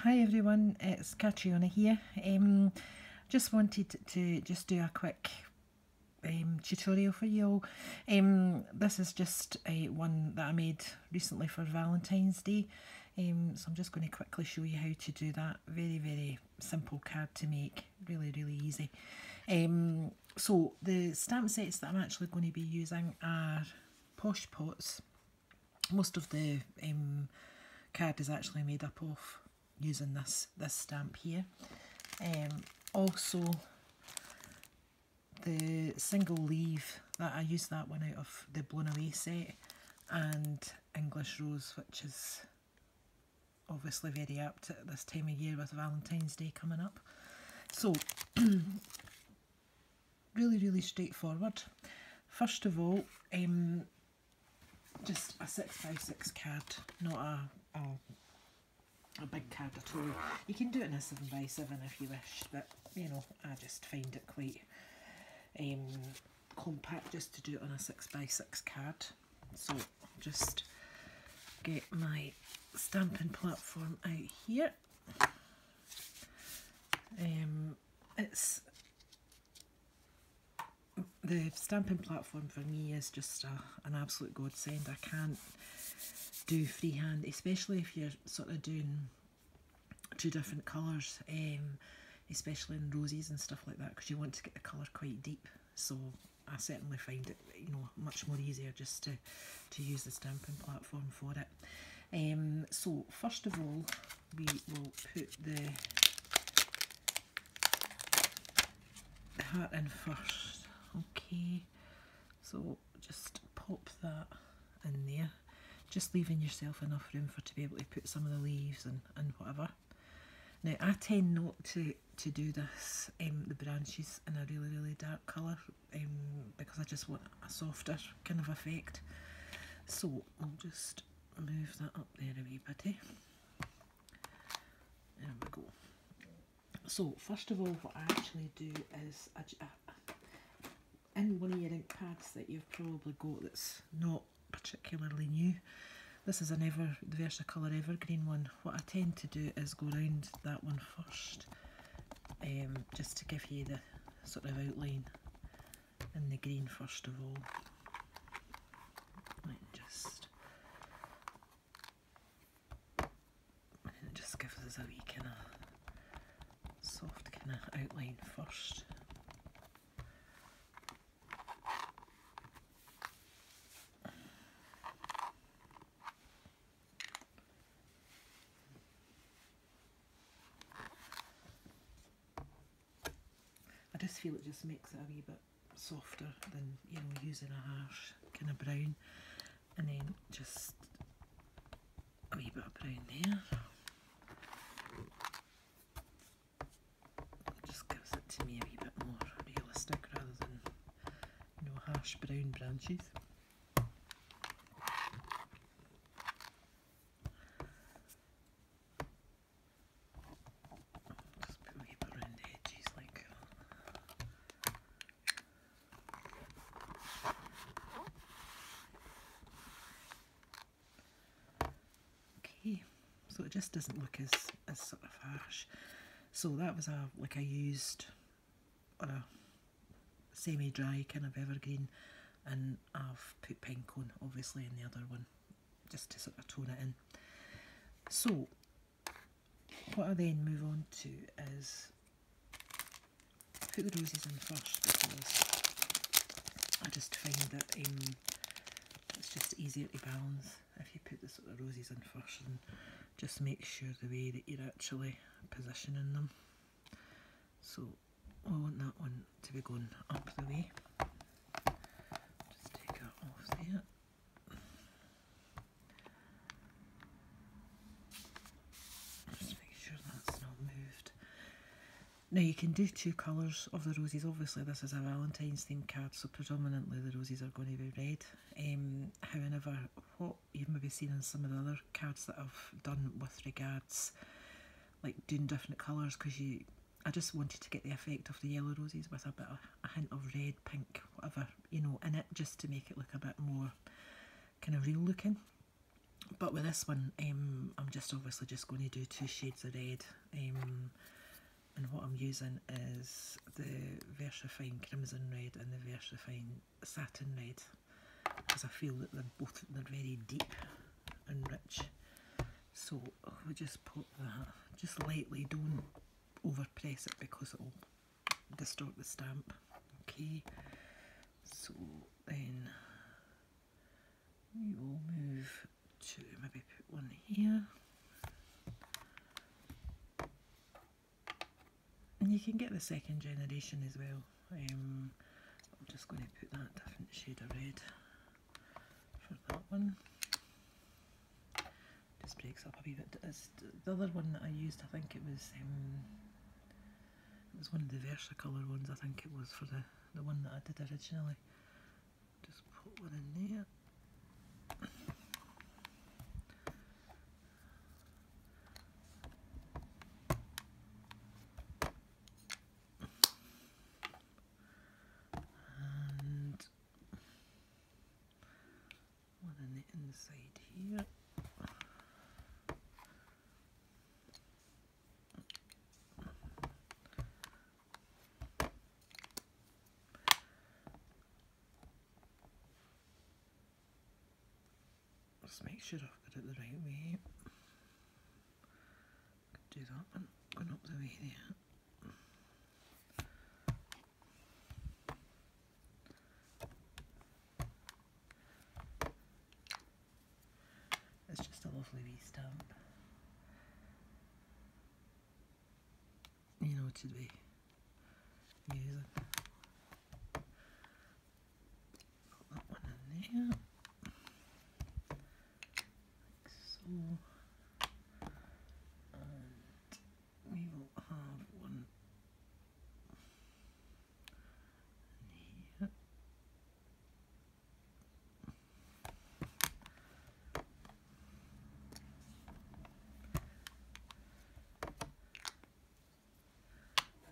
Hi everyone, it's Catriona here. Um, just wanted to just do a quick um, tutorial for you all. Um, this is just a one that I made recently for Valentine's Day. Um, so I'm just going to quickly show you how to do that. Very, very simple card to make. Really, really easy. Um, so the stamp sets that I'm actually going to be using are Posh Pots. Most of the um, card is actually made up of using this this stamp here. Um, also the single leaf that I used that one out of the Blown Away set and English Rose which is obviously very apt at this time of year with Valentine's Day coming up. So really really straightforward. First of all um, just a 6 by 6 card, not a, a a big card at all. You can do it in a 7 by 7 if you wish, but you know, I just find it quite um, compact just to do it on a 6 by 6 card. So just get my stamping platform out here. Um, it's the stamping platform for me is just a, an absolute godsend. I can't do freehand, especially if you're sort of doing two different colours, um, especially in roses and stuff like that, because you want to get the colour quite deep. So I certainly find it, you know, much more easier just to, to use the stamping platform for it. Um, so first of all, we will put the, the heart in first. Okay, so just pop that in there just leaving yourself enough room for to be able to put some of the leaves and, and whatever. Now I tend not to, to do this, um, the branches in a really really dark colour um, because I just want a softer kind of effect. So I'll just move that up there a wee bit. There we go. So first of all what I actually do is I, I, in one of your ink pads that you've probably got that's not particularly new. This is an ever the Evergreen one. What I tend to do is go around that one first, um, just to give you the sort of outline in the green first of all. Just, it just gives us a wee kind of soft kind of outline first. I just feel it just makes it a wee bit softer than you know using a harsh kind of brown. And then just a wee bit of brown there. Just gives it to me a wee bit more realistic rather than you know harsh brown branches just put a wee bit around the edges like Okay, so it just doesn't look as, as sort of harsh. So that was a like a used a semi-dry kind of evergreen and I've put Pinecone obviously in the other one just to sort of tone it in. So what I then move on to is put the roses in first because I just find that um, it's just easier to balance if you put the sort of roses in first and just make sure the way that you're actually positioning them. So I want that one to be going up the way. Just take that off there. Just make sure that's not moved. Now you can do two colours of the roses. Obviously this is a Valentine's themed card, so predominantly the roses are going to be red. Um, however, what you've maybe seen in some of the other cards that I've done with regards like doing different colours because you I just wanted to get the effect of the yellow roses with a bit of a hint of red, pink, whatever, you know, in it just to make it look a bit more kind of real looking. but with this one, um, I'm just obviously just going to do two shades of red. Um, and what I'm using is the Versafine Crimson Red and the Versafine Satin Red because I feel that they're both they're very deep and rich. So we just put that, just lightly, don't overpress it because it'll distort the stamp. Okay, so then we will move to maybe put one here. And you can get the second generation as well. Um, I'm just going to put that different shade of red for that one. Just breaks up a wee bit. It's the other one that I used, I think it was um, it was one of the Versacolour ones. I think it was for the the one that I did originally. Just put one in there. and one on the inside here. Just make sure I've got it the right way. Do that one, going up the way there. It's just a lovely wee stamp. You know, to be using. Put that one in there. Like so. And we will have one in here.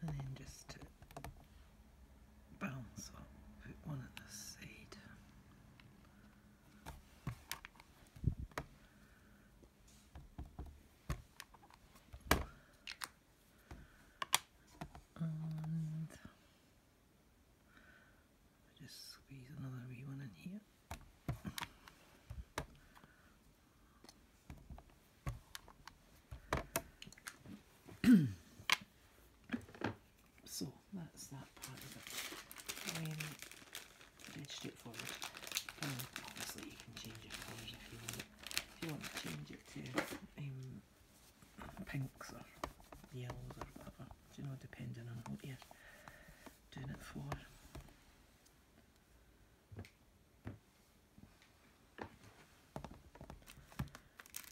And then just balance up, put one at this side. And just squeeze another wee one in here. So that's that part of it. Um, very straightforward. Um, obviously you can change your colours if you want. If you want to change it to um, pinks or yellows or whatever, you know, depending on what you're doing it for.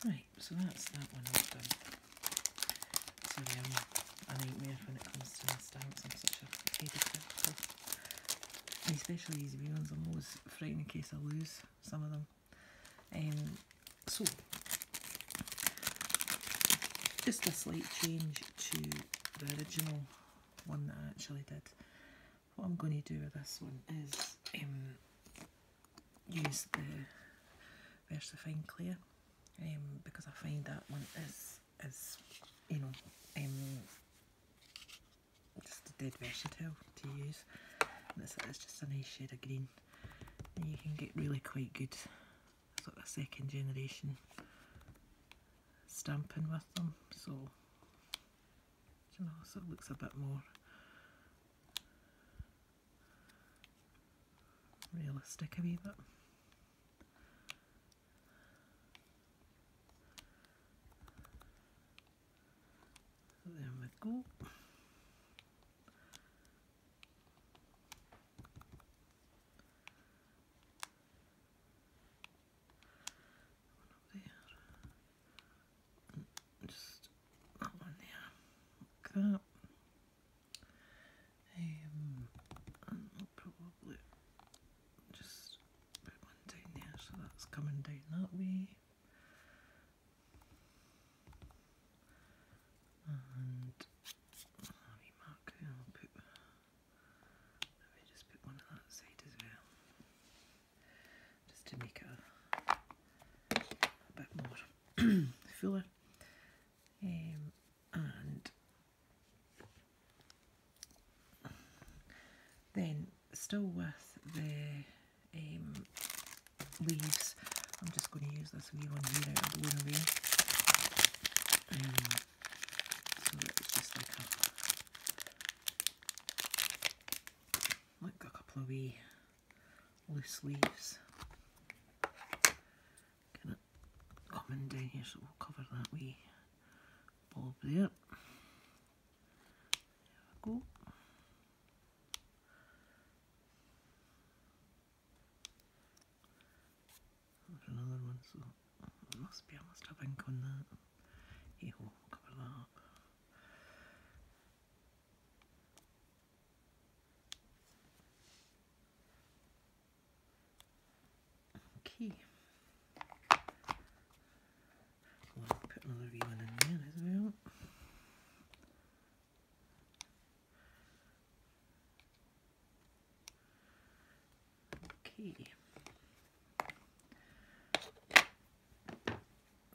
Right, so that's that one all done. Sorry, I'm a nightmare when it comes to my stamps. I'm such a. So. Especially these wee ones, I'm always frightened in case I lose some of them. Um, so, just a slight change to the original one that I actually did. What I'm going to do with this one is um, use the Versafine Clair um, because I find that one is, is you know, um, just dead versatile to use. It's, just a nice shade of green. And you can get really quite good sort of second generation stamping with them. So, you know, so it looks a bit more realistic a wee bit. There we go. One up there. And Just that one there. That. Um, just put one down there so that's coming down that way. And a wee mark there, I'll put maybe just put one on that side as well. Just to make it a, a bit still with the um, leaves. I'm just going to use this wee one here out of blown away. Um, so it's just like a like a couple of wee loose leaves. Kind of coming down here, so we'll cover that wee bulb there. There we go. There's another one, so it must be, I must have ink on that. Hey ho, cover that up. Okay. I'll put another wee one in there as well. Okay.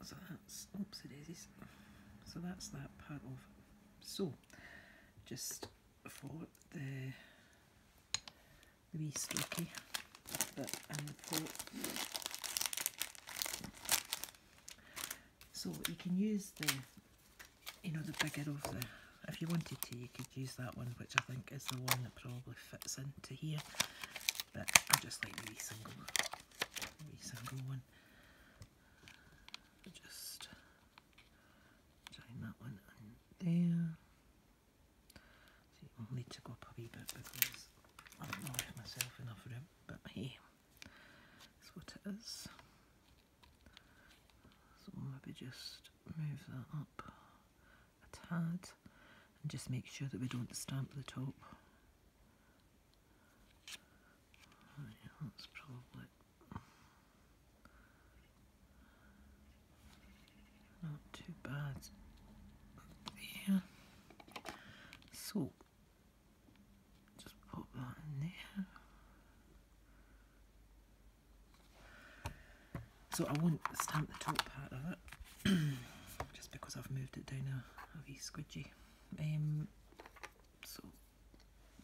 So that's, oops is. So that's that part of. So, just for the, the wee in the pot. So you can use the, you know, the bigger of the, if you wanted to, you could use that one, which I think is the one that probably fits into here. But I just like the wee single, wee single one. Just join that one in there. So you'll need to go up a wee bit because I don't know if myself enough room, but hey, that's what it is. So maybe just move that up a tad and just make sure that we don't stamp the top. Right, that's probably not too bad there. So just pop that in there. So I won't stamp the top part of it, just because I've moved it down a, a wee squidgy. Um, so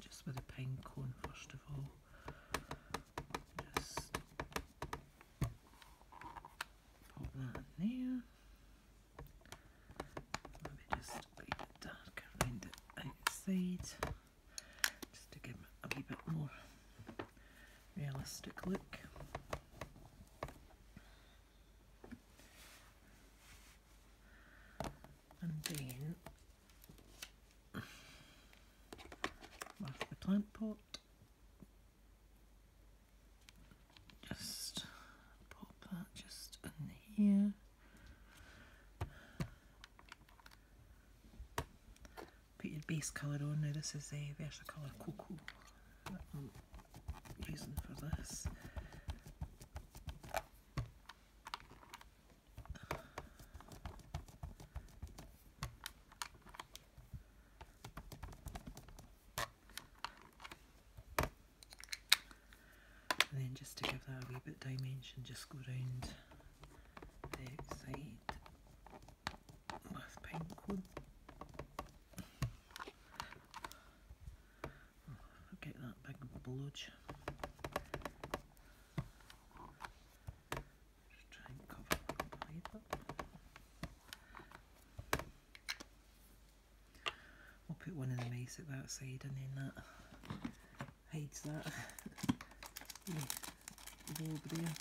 just with a pine cone first of all, just pop that in there. Maybe just a wee bit darker around the outside, just to give it a wee bit more realistic look. And then with the plant pot, just pop that just in here. Put your base colour on. Now this is a Versacolour Cocoa that I'm using for this. And then just to give that a wee bit dimension, just go round the outside with pine cone. Oh, forget that big bulge. Just try and cover that up a wee bit. I'll put one in the mace at that side and then that hides that. bulb there.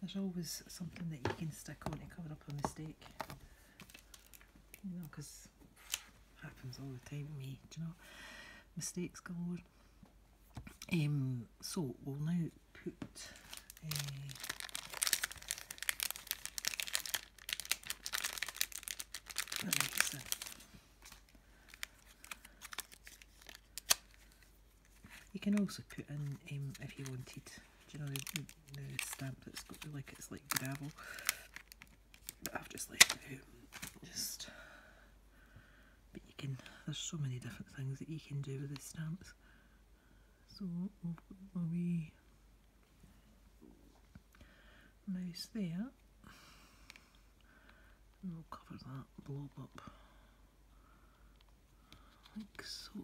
There's always something that you can stick on to cover up a mistake. You know, because happens all the time to me, do you know? Mistakes galore. Um, so we'll now put uh, the. You can also put in, um, if you wanted, do you know, the, the stamp that's got the, like it's like gravel. But I've just left it out. Just. There's so many different things that you can do with the stamps. So we'll a wee mouse there. And we'll cover that blob up like so.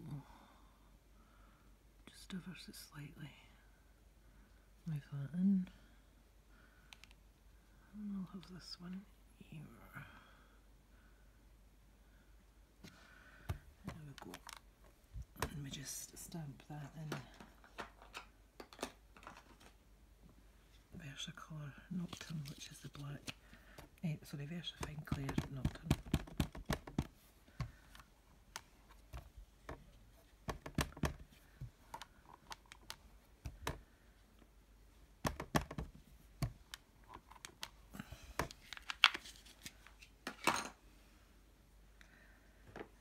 Just ever so slightly. Move that in. And I'll have this one here. There we go. And we just stamp that in. Versacolour Nocturne, which is the black. Eh, sorry, Versafine Clair Nocturne.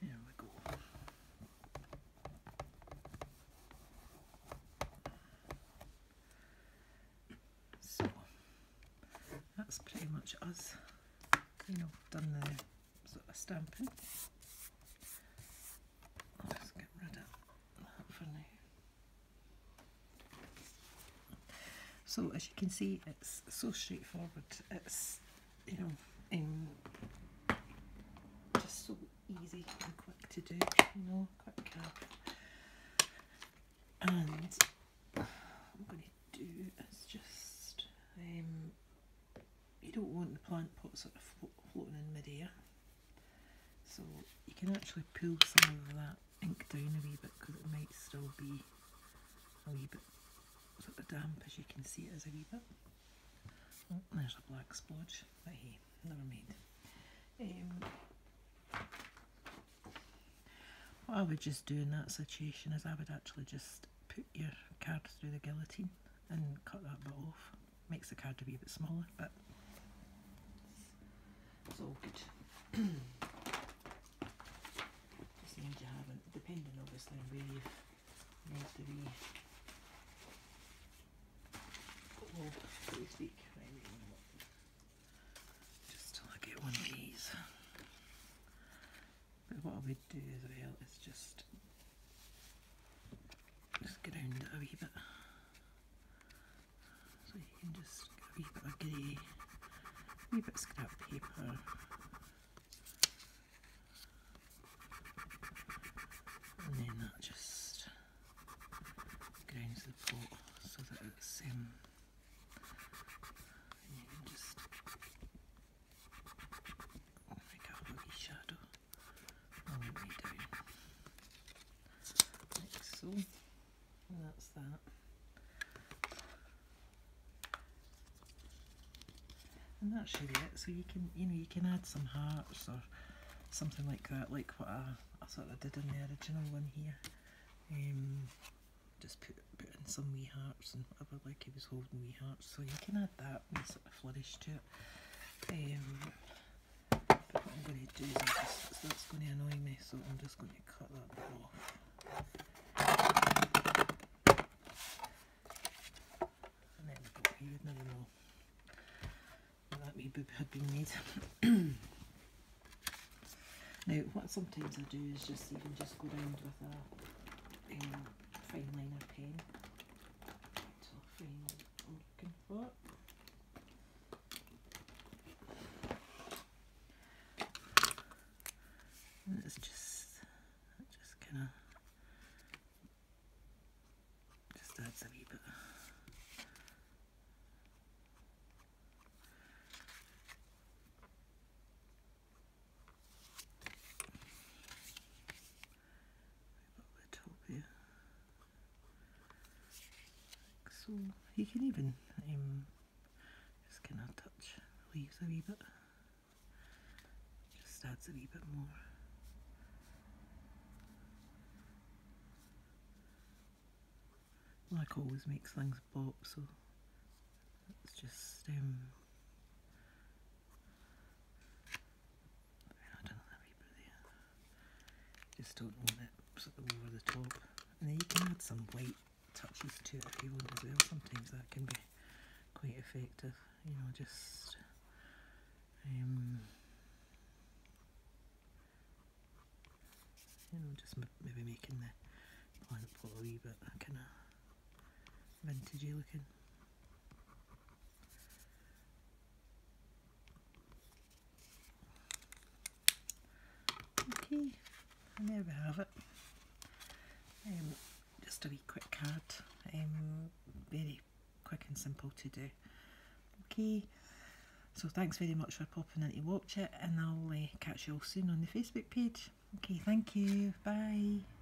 There we go. So that's pretty much us, you know, done the sort of stamping. Just get rid of that for now. So as you can see, it's so straightforward. It's, you know, um, just so easy and quick to do, you know, quick cab. And what I'm going to do is just, um, you don't want the plant pot sort of flo floating in midair. So you can actually pull some of that ink down a wee bit because it might still be a wee bit sort of damp as you can see it is a wee bit. Oh, there's a black splodge, but hey, never mind. Um, what I would just do in that situation is I would actually just put your card through the guillotine and cut that bit off. Makes the card a wee bit smaller, but it's all good. Just means you haven't, depending obviously on where you've made the wee hole, to speak. Just till I get one of these. But what I would do as well is just just ground it a wee bit. So you can just get a wee bit of grey, bit of scrap paper. And then that just grounds the pot so that it's um, and you can just make a wee shadow all the way down like so and that's that and that's really it. So you can you know you can add some hearts or something like that like what I, I sort of did in the original one here. Um, just put, put in some wee hearts and whatever like he was holding wee hearts. So you can add that and sort of flourish to it. Um, but what I'm going to do is just, that's going to annoy me so I'm just going to cut that off and then go, you would never know boob had been made. Now what sometimes I do is just even just go round with a um, fine liner pen to find what I'm looking for. And it's just, it just kind of, just adds a wee bit. Up the top here. Like so you can even um, just kind of touch the leaves a wee bit. Just adds a wee bit more. Like always makes things pop, so it's just um. Just don't want it sort of over the top. And then you can add some white touches to want as well. Sometimes that can be quite effective, you know, just um, you know, just maybe making the plant pot a wee bit kind of vintagey looking. Okay, and there we have it. Um, just a wee quick card, um, very quick and simple to do. Okay, so thanks very much for popping in to watch it, and I'll uh, catch you all soon on the Facebook page. Okay, thank you. Bye.